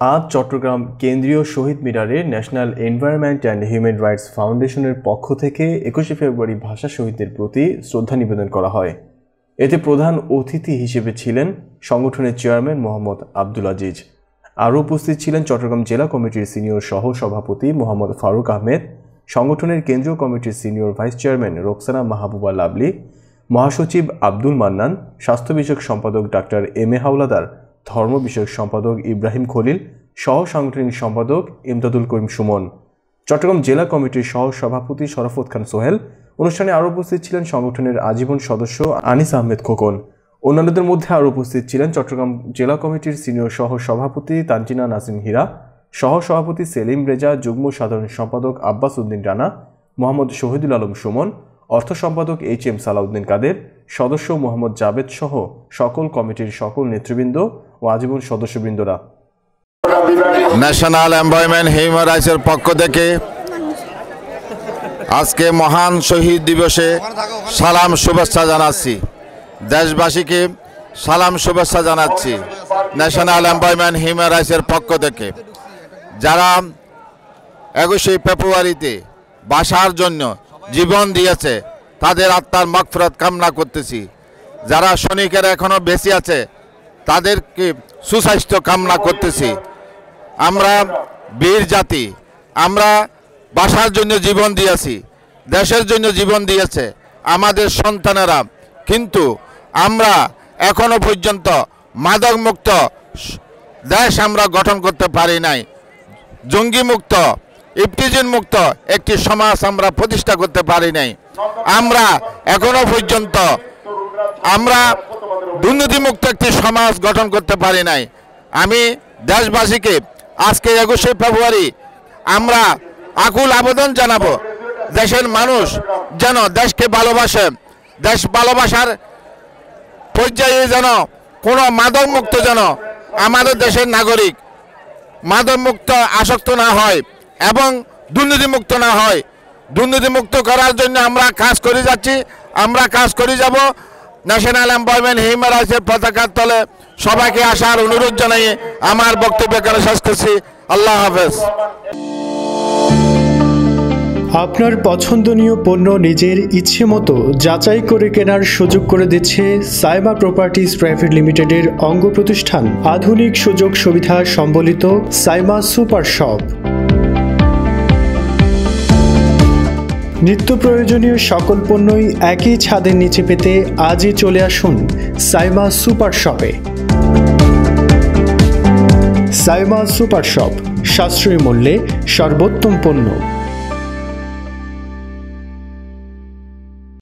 আজ চট্টগ্রাম কেন্দ্রীয় শহীদ মিনারে national environment and human rights ফাউন্ডেশনের পক্ষ থেকে একুশে ফেব্রুয়ারি ভাষা শহীদদের প্রতি শ্রদ্ধা নিবেদন করা হয়। এতে প্রধান অতিথি হিসেবে ছিলেন সংগঠনের চেয়ারম্যান মোহাম্মদ আব্দুল আজিজ। আরও উপস্থিত ছিলেন চট্টগ্রাম জেলা কমিটির সিনিয়র সহ সভাপতি মোহাম্মদ ফারুক আহমেদ, সংগঠনের কেন্দ্রীয় কমিটির senior vice chairman Rokshana Mahbuba Lovely মহাসচিব আব্দুল মান্নান, স্বাস্থ্য বিষয়ক সম্পাদক ডাক্তার এম এ হাওলাদার ধর্ম বিষয়ক সম্পাদক ইব্রাহিম খলিল, সহ সাংগঠনিক সম্পাদক ইমদাদুল করিম সুমন। চট্টগ্রাম জেলা কমিটির সহ সভাপতি শরাফত খান সোহেল। অনুষ্ঠানে আরও উপস্থিত ছিলেন সংগঠনের আজীবন সদস্য আনিস আহমেদ খোকন। অন্যান্যদের মধ্যে আরও উপস্থিত ছিলেন চট্টগ্রাম জেলা কমিটির সিনিয়র সহ সভাপতি তানজিনা নাসিম হীরা, সহ সভাপতি সেলিম রেজা, যুগ্ম সাধারণ সম্পাদক আব্বাস উদ্দিন রানা, মোহাম্মদ শহীদুল আলম সুমন অর্থ সম্পাদক এইচ এম সালাউদ্দিন কাদের, সদস্য মোহাম্মদ জাবেদ সহ সকল কমিটির সকল নেতৃবৃন্দ ও আজীবন সদস্যবৃন্দরা। ন্যাশনাল এমপ্লয়মেন্ট হিউম্যান রাইটসের পক্ষ থেকে আজকে মহান শহীদ দিবসে সালাম শুভেচ্ছা জানাচ্ছি। দেশবাসীকে সালাম শুভেচ্ছা জানাচ্ছি ন্যাশনাল এমপ্লয়মেন্ট হিউম্যান রাইটসের পক্ষ থেকে। যারা একুশে ফেব্রুয়ারিতে বাসার জন্য জীবন দিয়েছে, তাদের আত্মার মকফরত কামনা করতেছি। যারা সৈনিকের এখনও বেঁচে আছে, তাদেরকে সুস্বাস্থ্য কামনা করতেছি। আমরা বীর জাতি, আমরা বাসার জন্য জীবন দিয়েছি, দেশের জন্য জীবন দিয়েছে, আমাদের সন্তানেরা। কিন্তু আমরা এখনও পর্যন্ত মাদক মুক্ত দেশ আমরা গঠন করতে পারি নাই। জঙ্গি মুক্ত ইফটিজিন মুক্ত একটি সমাজ আমরা প্রতিষ্ঠা করতে পারি নাই। আমরা এখনও পর্যন্ত আমরা দুর্নীতিমুক্ত একটি সমাজ গঠন করতে পারি নাই। আমি দেশবাসীকে আজকে একুশে ফেব্রুয়ারি আমরা আকুল আবেদন জানাব, দেশের মানুষ যেন দেশকে ভালোবাসে, দেশ ভালোবাসার পর্যায়ে যেন কোনো মাদক মুক্ত যেন আমাদের দেশের নাগরিক মাদক মুক্ত আসক্ত না হয়। এবং দুর্নীতিমুক্ত না হয়। দুর্নীতিমুক্ত করার জন্য আমরা কাজ করে যাচ্ছি। আমরা কাজ করে যাব। ন্যাশনাল এমপ্লয়মেন্ট হিউম্যান রাইটসের পতাকার তলে সবাইকে আসার অনুরোধ জানিয়ে আমার বক্তব্য এখানে শেষ করছি। আল্লাহ হাফেজ। আপনার পছন্দনীয় পণ্য নিজের ইচ্ছে মতো যাচাই করে কেনার সুযোগ করে দিচ্ছে সাইমা প্রপার্টিজ প্রাইভেট লিমিটেডের অঙ্গ প্রতিষ্ঠান। আধুনিক সুযোগ সুবিধা সম্বলিত সাইমা সুপার শপ। নিত্য প্রয়োজনীয় সকল পণ্যই একই ছাদের নিচে পেতে আজই চলে আসুন সাইমা সুপার শপে। সাইমা সুপার শপ, সাশ্রয়ী মূল্যে সর্বোত্তম পণ্য।